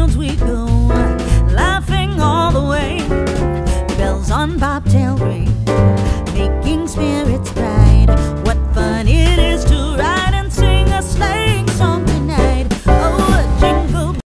fields we go, laughing all the way. Bells on bobtail ring.